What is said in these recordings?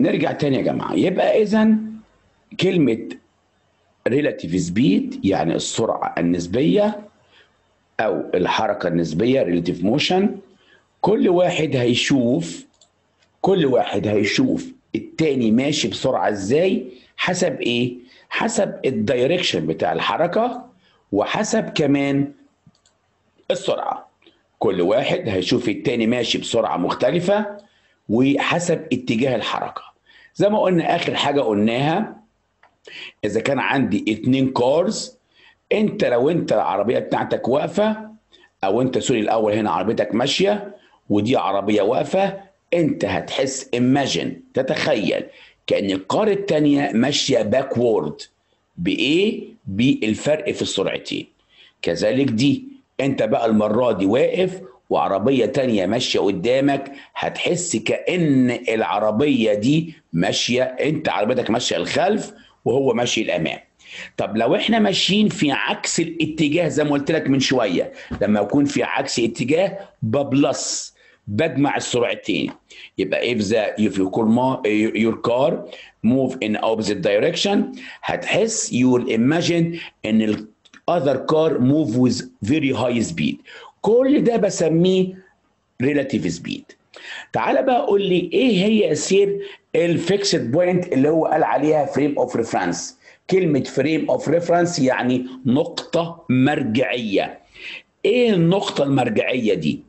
نرجع تاني يا جماعة. يبقى اذا كلمة relative speed يعني السرعة النسبية أو الحركة النسبية relative motion كل واحد هيشوف كل واحد هيشوف التاني ماشي بسرعة إزاي حسب إيه؟ حسب الدايركشن بتاع الحركة وحسب كمان السرعة. كل واحد هيشوف التاني ماشي بسرعة مختلفة وحسب اتجاه الحركة. زي ما قلنا آخر حاجة قلناها إذا كان عندي اتنين cars أنت لو أنت العربية بتاعتك واقفة أو أنت sorry الأول هنا عربيتك ماشية ودي عربية واقفة أنت هتحس imagine تتخيل كأن ال car التانية ماشية backward بإيه؟ بالفرق في السرعتين. كذلك دي أنت بقى المرة دي واقف وعربية تانية ماشية قدامك هتحس كأن العربية دي ماشية أنت عربيتك ماشية الخلف وهو ماشي الأمام. طب لو إحنا ماشيين في عكس الاتجاه زي ما قلت لك من شوية لما يكون في عكس اتجاه ببلس بجمع السرعتين. يبقى if the if you call your car move in opposite direction هتحس you will imagine إن other car move with very high speed. كل ده بسميه relative speed. تعال بقى قول لي إيه هي سير ال fixed point اللي هو قال عليها frame of reference كلمة frame of reference يعني نقطة مرجعية. إيه النقطة المرجعية دي؟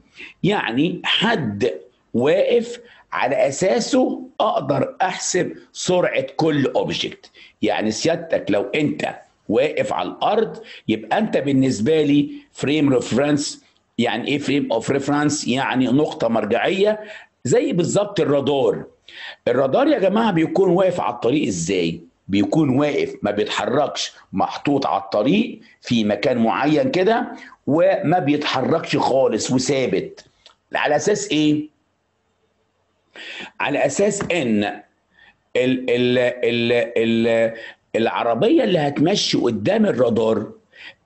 يعني حد واقف على أساسه أقدر أحسب سرعة كل object يعني سيادتك لو أنت واقف على الأرض يبقى أنت بالنسبة لي frame reference يعني إيه frame of reference يعني نقطة مرجعية زي بالظبط الرادار. الرادار يا جماعة بيكون واقف على الطريق إزاي؟ بيكون واقف ما بيتحركش محطوط على الطريق في مكان معين كده وما بيتحركش خالص وثابت. على أساس إيه؟ على أساس إن ال ال ال ال العربية اللي هتمشي قدام الرادار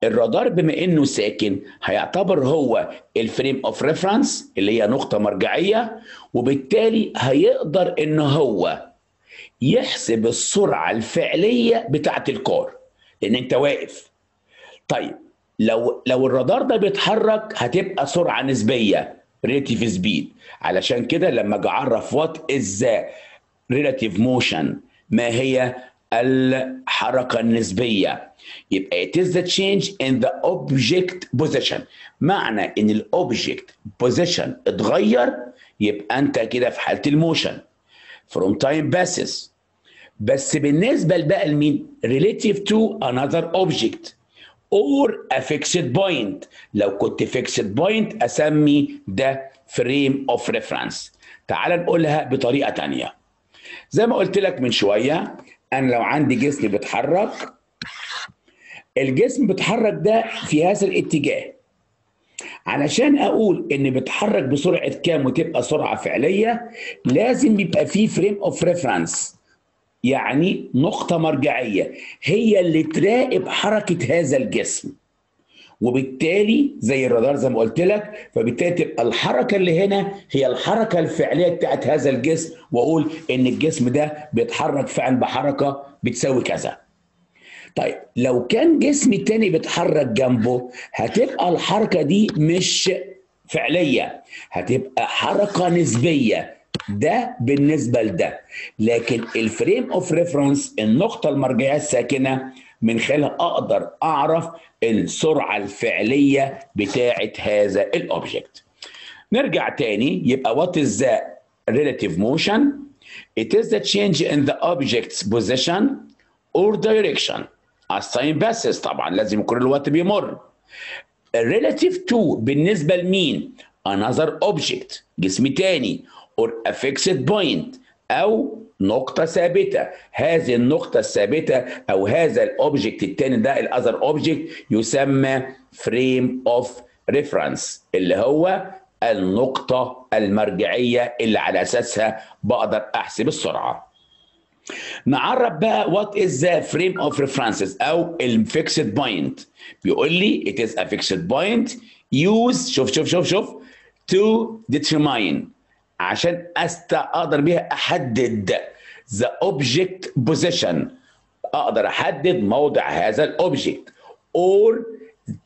الرادار بما إنه ساكن هيعتبر هو ال frame of reference اللي هي نقطة مرجعية وبالتالي هيقدر إن هو يحسب السرعة الفعلية بتاعة ال car لأن أنت واقف. طيب لو لو الرادار ده بيتحرك هتبقى سرعة نسبية relative speed علشان كده لما أجي أعرف what is relative motion ما هي الحركة النسبية. يبقى it is the change in the object position. معنى إن ال object position اتغير يبقى أنت كده في حالة ال motion from time passes. بس بالنسبة بقى لمين relative to another object or a fixed point. لو كنت fixed point أسمي ده frame of reference. تعال نقولها بطريقة تانية. زي ما قلت لك من شوية أنا لو عندي جسم بيتحرك الجسم بيتحرك ده في هذا الاتجاه. علشان أقول إن بيتحرك بسرعة كام وتبقى سرعة فعلية لازم يبقى في frame of reference يعني نقطة مرجعية. هي اللي تراقب حركة هذا الجسم. وبالتالي زي الرادار زي ما قلت لك فبالتالي تبقى الحركة اللي هنا هي الحركة الفعلية بتاعت هذا الجسم وأقول إن الجسم ده بيتحرك فعلا بحركة بتساوي كذا. طيب لو كان جسم تاني بيتحرك جنبه هتبقى الحركة دي مش فعلية هتبقى حركة نسبية ده بالنسبة لده لكن ال frame of reference النقطة المرجعية الساكنة من خلالها أقدر أعرف السرعه الفعليه بتاعه هذا ال object نرجع تاني يبقى what is the relative motion it is the change in the object's position or direction as time passes طبعا لازم يكون الوقت بيمر relative to بالنسبة لمين another object جسم تاني or a fixed point أو نقطة ثابتة. هذه النقطة الثابتة أو هذا ال object التاني ده ال other object يسمى frame of reference اللي هو النقطة المرجعية اللي على أساسها بقدر أحسب السرعة. نعرف بقى what is the frame of references أو ال fixed point بيقول لي it is a fixed point used شوف شوف شوف شوف to determine. عشان. أقدر بيها أحدد the object position. أقدر أحدد موضع هذا ال object or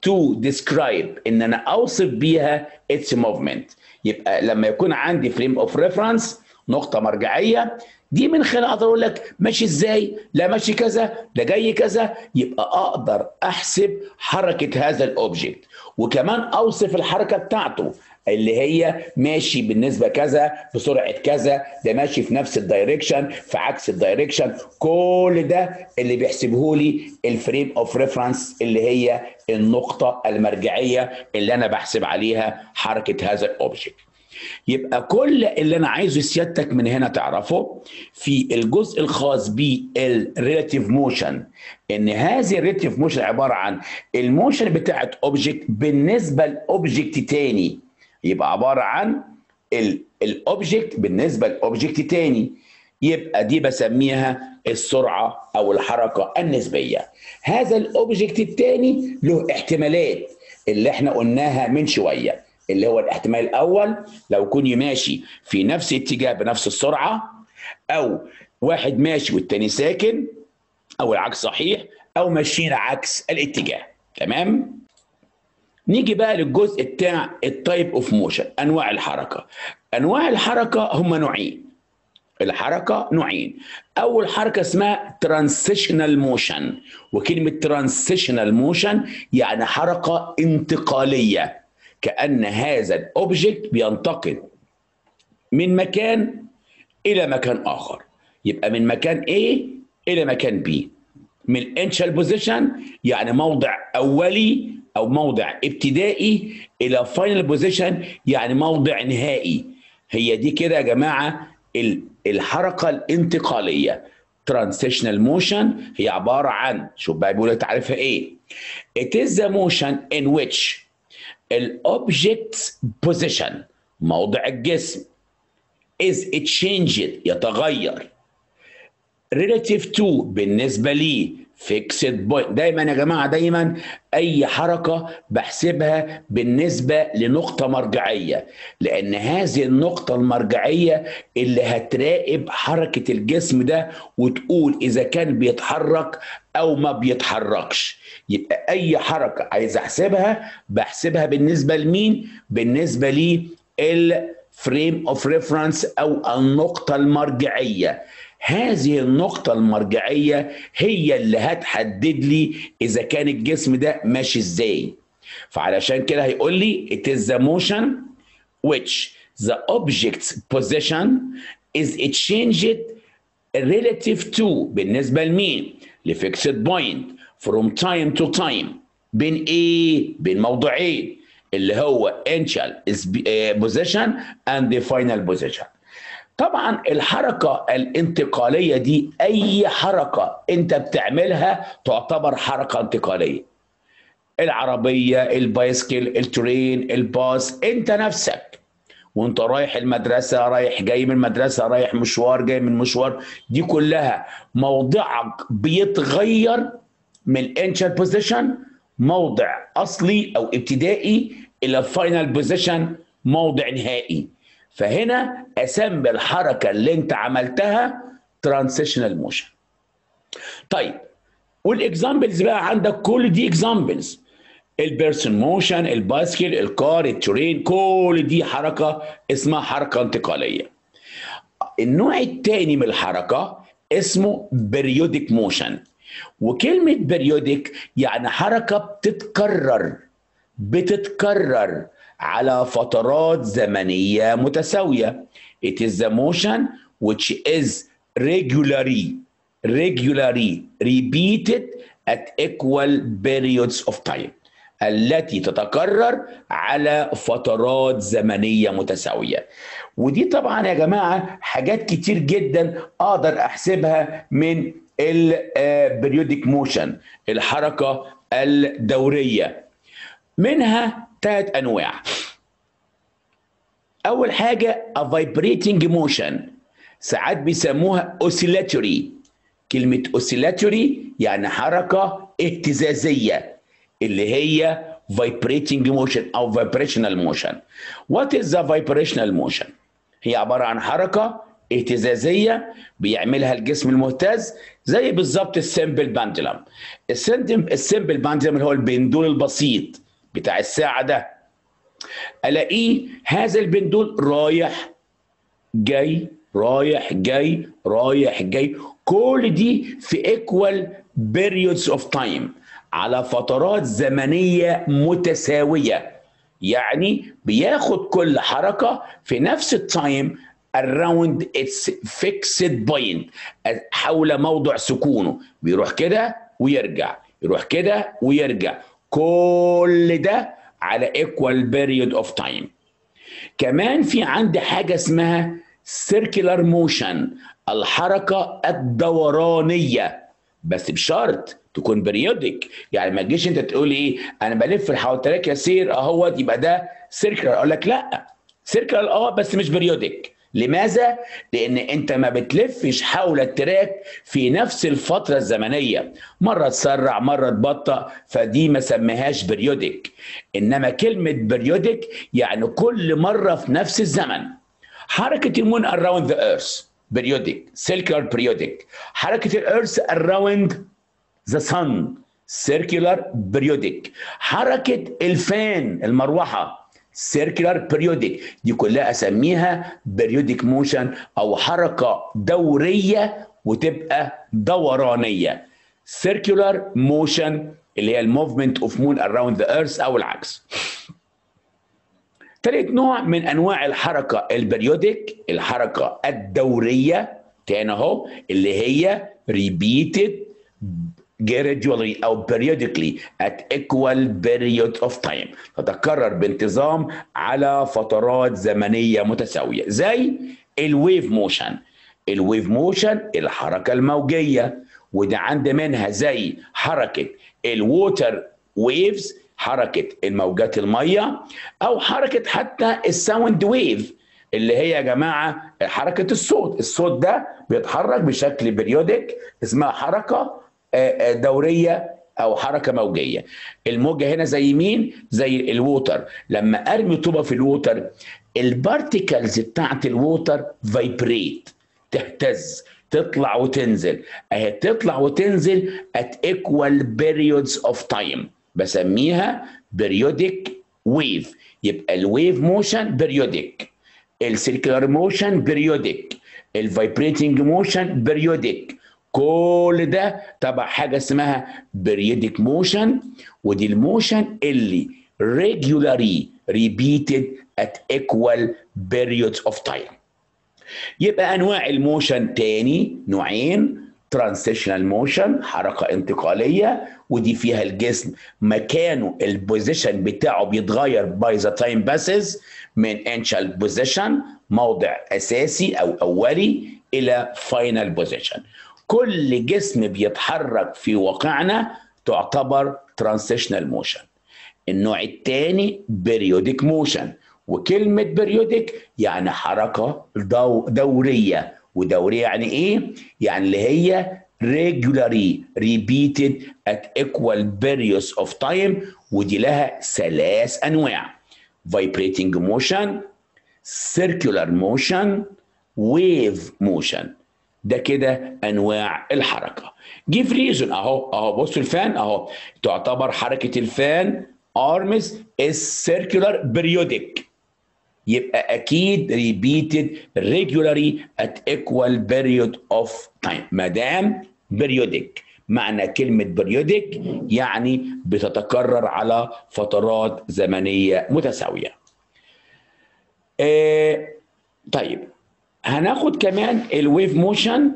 to describe إن أنا أوصف بيها its movement. يبقى لما يكون عندي frame of reference نقطة مرجعية. دي من خلال أقدر أقول لك ماشي إزاي؟ لا ماشي كذا ده جاي كذا. يبقى أقدر أحسب حركة هذا ال object وكمان أوصف الحركة بتاعته. اللي هي ماشي بالنسبة كذا بسرعة كذا ده ماشي في نفس ال direction في عكس ال direction كل ده اللي بيحسبه لي ال frame of reference اللي هي النقطة المرجعية اللي أنا بحسب عليها حركة هذا ال object يبقى كل اللي أنا عايزه سيادتك من هنا تعرفه في الجزء الخاص بال relative motion إن هذه ال relative motion عبارة عن ال motion بتاعت object بالنسبة ل object تاني. يبقى عبارة عن ال object بالنسبة ل object تاني. يبقى دي بسميها السرعة أو الحركة النسبية. هذا ال object التاني له احتمالات اللي إحنا قلناها من شوية اللي هو الاحتمال الأول لو كوني ماشي في نفس اتجاه بنفس السرعة أو واحد ماشي والتاني ساكن أو العكس صحيح أو ماشيين عكس الاتجاه. تمام؟ نيجي بقى للجزء بتاع ال type of motion أنواع الحركة. أنواع الحركة هم نوعين. الحركة نوعين. أول حركة اسمها transitional motion وكلمة transitional motion يعني حركة انتقالية. كأن هذا ال object بينتقل من مكان إلى مكان آخر. يبقى من مكان A إلى مكان B. من ال initial position يعني موضع أولي أو موضع ابتدائي إلى final position يعني موضع نهائي. هي دي كده يا جماعة الحركة الانتقالية. Transitional motion هي عبارة عن شوف بقى بيقول تعرفها إيه. It is the motion in which ال object's position موضع الجسم is changed يتغير. Relative to بالنسبة لي fixed point دايما يا جماعة دايما أي حركة بحسبها بالنسبة لنقطة مرجعية لأن هذه النقطة المرجعية اللي هتراقب حركة الجسم ده وتقول إذا كان بيتحرك أو ما بيتحركش. يبقى أي حركة عايز أحسبها بحسبها بالنسبة لمين؟ بالنسبة لي ال frame of reference أو النقطة المرجعية. هذه النقطة المرجعية هي اللي هتحدد لي إذا كان الجسم ده ماشي إزاي. فعلشان كده هيقول لي it is the motion which the object's position is changed relative to بالنسبة لمين؟ ل fixed point from time to time بين إيه؟ بين موضعين اللي هو initial position and the final position. طبعا الحركة الانتقالية دي أي حركة أنت بتعملها تعتبر حركة انتقالية. العربية ال bicycle ال train الباص أنت نفسك. وأنت رايح المدرسة رايح جاي من المدرسة رايح مشوار جاي من مشوار دي كلها موضعك بيتغير من ال initial position موضع أصلي أو ابتدائي إلى final position موضع نهائي. فهنا اسمي الحركه اللي انت عملتها transitional motion طيب وال examples بقى عندك كل دي examples ال person motion ال bicycle ال car ال train كل دي حركة اسمها حركة انتقالية. النوع الثاني من الحركة اسمه periodic motion وكلمة periodic يعني حركة بتتكرر بتتكرر. على فترات زمنية متساوية. It is the motion which is regularly regularly repeated at equal periods of time. التي تتكرر على فترات زمنية متساوية ودي طبعا يا جماعة حاجات كتير جدا أقدر أحسبها من ال periodic motion الحركة الدورية منها ثلاث أنواع. أول حاجة a vibrating motion. ساعات بيسموها oscillatory. كلمة oscillatory يعني حركة اهتزازية اللي هي vibrating motion أو vibrational motion. What is the vibrational motion هي عبارة عن حركة اهتزازية بيعملها الجسم المهتز زي بالظبط السمبل باندلم. السمبل باندلم اللي هو البندول البسيط. بتاع الساعة ده. ألاقيه هذا البندول رايح جاي رايح جاي رايح جاي. كل دي في equal periods of time على فترات زمنية متساوية. يعني بياخد كل حركة في نفس ال time around its fixed point حول موضع سكونه. بيروح كده ويرجع يروح كده ويرجع. كل ده على equal period of time. كمان في عندي حاجة اسمها circular motion الحركة الدورانية. بس بشرط تكون periodic يعني ما تجيش انت تقول إيه أنا بلف حوالين يسير اهوت يبقى ده circular أقول لك لا circular آه بس مش periodic لماذا؟ لأن أنت ما بتلفش حول ال track في نفس الفترة الزمنية. مرة تسرع مرة تبطأ فدي ما سميهاش periodic إنما كلمة periodic يعني كل مرة في نفس الزمن. حركة ال moon around the earth periodic circular periodic حركة ال earth around the sun circular periodic حركة ال fan المروحة circular periodic. دي كلها أسميها periodic motion أو حركة دورية وتبقى دورانية. Circular motion اللي هي ال movement of moon around the earth أو العكس. ثالث نوع من أنواع الحركة ال periodic الحركة الدورية تاني أهو اللي هي repeated gradually أو periodically at equal period of time. تتكرر بانتظام على فترات زمنية متساوية. زي ال wave motion ال wave motion الحركة الموجية. وده عند منها زي حركة ال water waves حركة الموجات المية أو حركة حتى ال sound wave اللي هي يا جماعة حركة الصوت. الصوت ده بيتحرك بشكل periodic اسمها حركة دورية أو حركة موجية. الموجة هنا زي مين؟ زي ال water. لما أرمي طوبة في ال water ال particles بتاعت ال water vibrate تهتز تطلع وتنزل. أهي تطلع وتنزل at equal periods of time بسميها periodic wave. يبقى ال wave motion periodic ال circular motion periodic ال vibrating motion periodic. كل ده تبع حاجة اسمها periodic motion ودي ال motion اللي regularly repeated at equal periods of time. يبقى أنواع ال motion تاني نوعين transitional motion حركة انتقالية ودي فيها الجسم. مكانه ال position بتاعه بيتغير by the time passes من initial position موضع أساسي أو أولي إلى final position كل جسم بيتحرك في واقعنا تعتبر transitional motion النوع الثاني periodic motion وكلمة periodic يعني حركة دو دورية. ودورية يعني إيه؟ يعني اللي هي regularly repeated at equal periods of time. ودي لها ثلاث أنواع. vibrating motion circular motion wave motion. ده كده أنواع الحركة. give reason أهو أهو بصوا ال fan أهو. تعتبر حركة ال fan arms ال circular periodic يبقى أكيد repeated regularly at equal period of time ما دام periodic معنى كلمة periodic يعني بتتكرر على فترات زمنية متساوية. آه طيب. هناخد كمان ال wave motion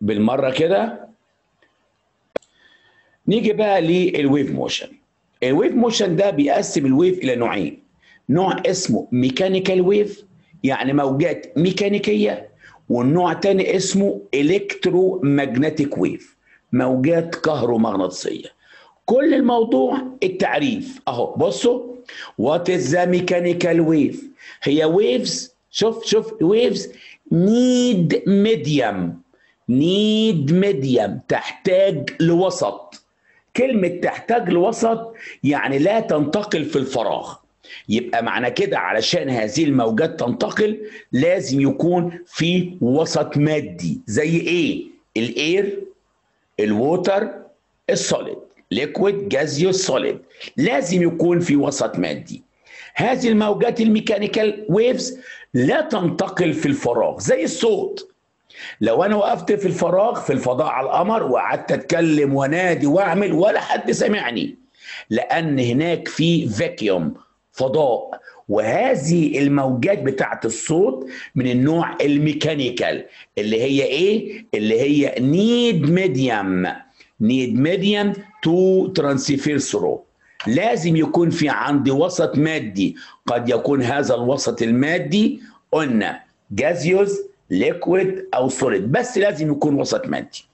بالمرة كده. نيجي بقى لل wave motion ال wave motion ده بيقسم ال wave إلى نوعين. نوع اسمه mechanical wave يعني موجات ميكانيكية والنوع تاني اسمه electromagnetic wave موجات كهرومغناطيسية. كل الموضوع التعريف. أهو بصوا what is the mechanical wave هي waves شوف شوف waves need medium need medium تحتاج لوسط. كلمة تحتاج لوسط يعني لا تنتقل في الفراغ. يبقى معنى كده علشان هذه الموجات تنتقل لازم يكون في وسط مادي. زي إيه؟ ال air ال water ال solid liquid gaseous solid لازم يكون في وسط مادي. هذه الموجات ال mechanical waves لا تنتقل في الفراغ زي الصوت. لو أنا وقفت في الفراغ في الفضاء على القمر وقعدت أتكلم ونادي وأعمل ولا حد سمعني لأن هناك في vacuum فضاء. وهذه الموجات بتاعت الصوت من النوع ال mechanical اللي هي إيه؟ اللي هي need medium need medium to transfer through لازم يكون في عندي وسط مادي. قد يكون هذا الوسط المادي قلنا gaseous liquid أو solid بس لازم يكون وسط مادي.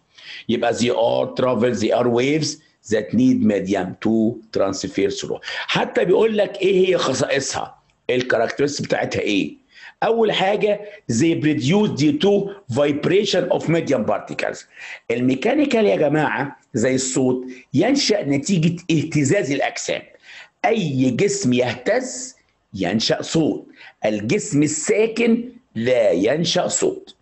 يبقى they are travel they are waves that need medium to transfer through. حتى بيقول لك إيه هي خصائصها؟ ال characteristic بتاعتها إيه؟ أول حاجة they produce due to vibration of medium particles. ال mechanical يا جماعة زي الصوت ينشأ نتيجة اهتزاز الأجسام. أي جسم يهتز ينشأ صوت. الجسم الساكن لا ينشأ صوت.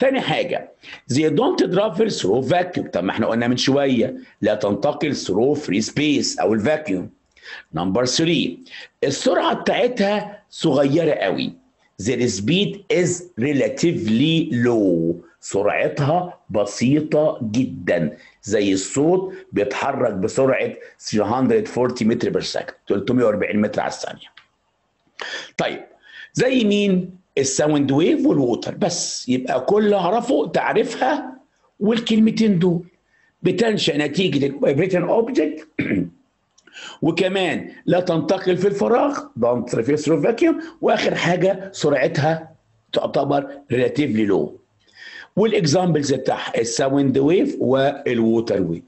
تاني حاجة they don't travel through vacuum. طب ما إحنا قلنا من شوية لا تنتقل through free space أو ال vacuum number 3 السرعة بتاعتها صغيرة قوي. Their speed is relatively low. سرعتها بسيطة جدا. زي الصوت بيتحرك بسرعة 340 متر per second 340 متر على الثانية. طيب زي مين؟ ال sound wave وال water. بس يبقى كل اعرفه تعرفها والكلمتين دول. بتنشأ نتيجة ال vibrating object وكمان لا تنتقل في الفراغ don't vacuum وآخر حاجة سرعتها تعتبر relatively low وال examples بتاعها ال sound wave وال water wave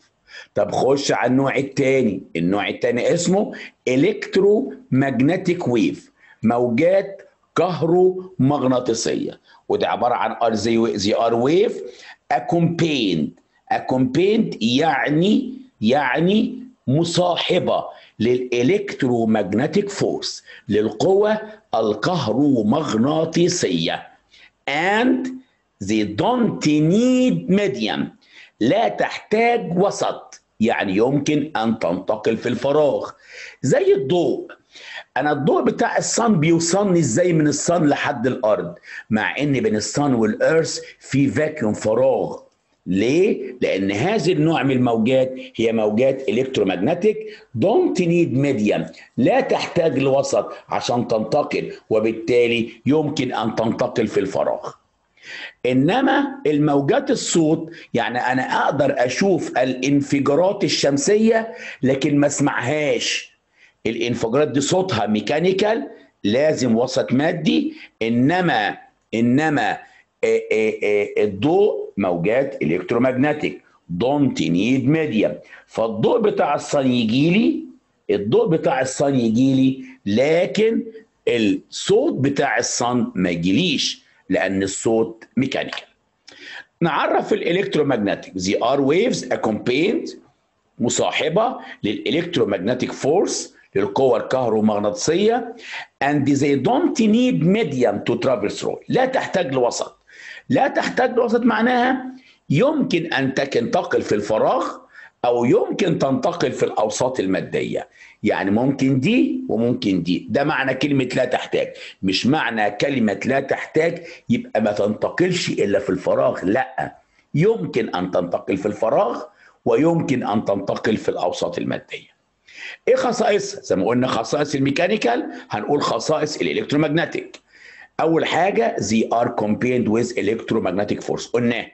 طب خش على النوع الثاني النوع الثاني اسمه electromagnetic wave موجات كهرومغناطيسية. وده عبارة عن are they they are wave accompanied accompanied يعني يعني مصاحبة لل electromagnetic force للقوة الكهرومغناطيسية. and they don't need medium. لا تحتاج وسط. يعني يمكن أن تنتقل في الفراغ. زي الضوء. أنا الضوء بتاع الصن بيوصلني إزاي من الصن لحد الأرض؟ مع إن بين الصن والأرث في فاكيوم فراغ. ليه؟ لأن هذه النوع من الموجات هي موجات الكترومagnetic don't need medium. لا تحتاج لوسط عشان تنتقل. وبالتالي يمكن أن تنتقل في الفراغ. إنما الموجات الصوت يعني أنا أقدر أشوف الانفجارات الشمسية لكن ما أسمعهاش. الانفجارات دي صوتها mechanical لازم وسط مادي. إنما إنما الضوء موجات electromagnetic don't need medium فالضوء بتاع ال sun يجي لي الضوء بتاع ال sun يجي لي لكن الصوت بتاع ال sun ما يجيليش. لأن الصوت mechanical. نعرف ال electromagnetic they are waves accompanied مصاحبة للالكترومagnetic فورس للقوة الكهرومغناطيسية and they don't need medium to travel through لا تحتاج لوسط. لا تحتاج لوسط معناها يمكن أن تنتقل في الفراغ أو يمكن تنتقل في الأوساط المادية. يعني ممكن دي وممكن دي. ده معنى كلمة لا تحتاج. مش معنى كلمة لا تحتاج يبقى ما تنتقلش إلا في الفراغ لا. يمكن أن تنتقل في الفراغ ويمكن أن تنتقل في الأوساط المادية. إيه خصائصها؟ زي ما قلنا خصائص ال mechanical هنقول خصائص ال electromagnetic. أول حاجة they are combined with electromagnetic force. قلنا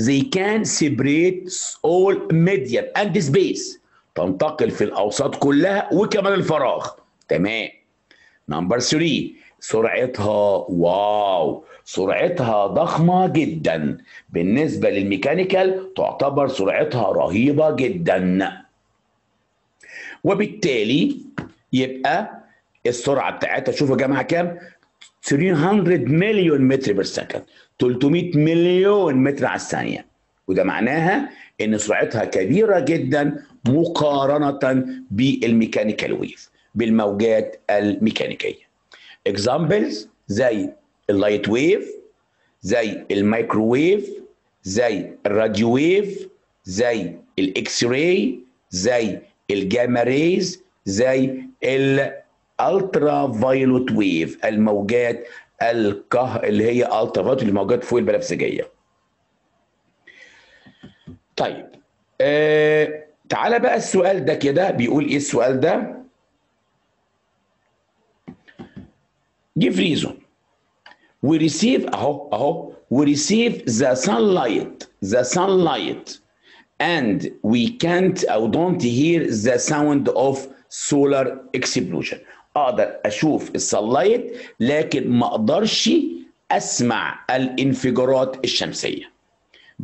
they can separate all medium and space. تنتقل في الأوساط كلها وكمان الفراغ. تمام. number 3 سرعتها wow. سرعتها ضخمة جدا. بالنسبة لل mechanical تعتبر سرعتها رهيبة جدا. وبالتالي يبقى السرعة بتاعتها شوفوا يا جماعة كام؟ 300 مليون متر per second 300 مليون متر على الثانية. وده معناها إن سرعتها كبيرة جدا مقارنة بال mechanical wave بالموجات الميكانيكية. Examples زي ال light wave زي الميكروويف زي ال radio wave زي ال X-ray زي ال gamma rays زي ال ultraviolet wave الموجات الكه اللي هي ال ultraviolet الموجات فوق البنفسجية. طيب آه تعالى بقى السؤال ده كده بيقول إيه السؤال ده give reason we receive اهو اهو we receive the sunlight the sunlight and we can't or don't hear the sound of solar explosion أقدر أشوف السلايت لكن ما أقدرش اسمع الانفجارات الشمسيه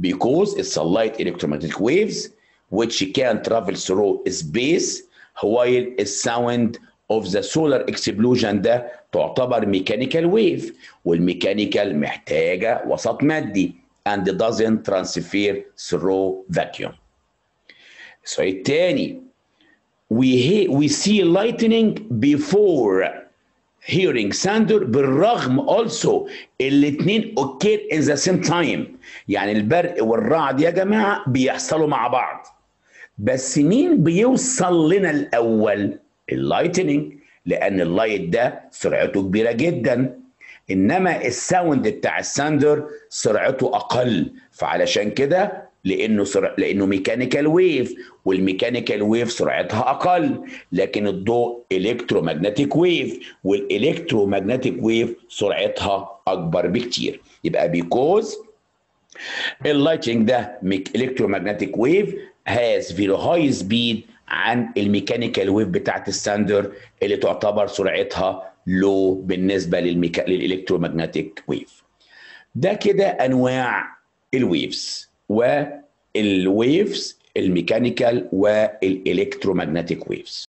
because the sunlight electromagnetic waves which can travel through space while the sound of the solar explosion ده تعتبر ميكانيكال ويف والميكانيكال محتاجه وسط مادي and doesn't transfer through vacuum. السؤال الثاني we he, we see lightning before hearing thunder بالرغم also الاثنين occur in the same time يعني البرق والرعد يا جماعه بيحصلوا مع بعض بس مين بيوصل لنا الأول؟ ال lightning لأن ال light ده سرعته كبيرة جدا. إنما ال sound بتاع ال thunder سرعته أقل. فعلشان كده لأنه سرع... لأنه mechanical wave وال mechanical wave سرعتها أقل. لكن الضوء electromagnetic wave وال electromagnetic wave سرعتها أكبر بكتير. يبقى because ال lightning ده electromagnetic wave has very high speed عن ال mechanical wave بتاعت ال thunder اللي تعتبر سرعتها low بالنسبة لل mecha... لل electromagnetic wave. ده كده أنواع ال waves وال waves ال mechanical وال electromagnetic waves.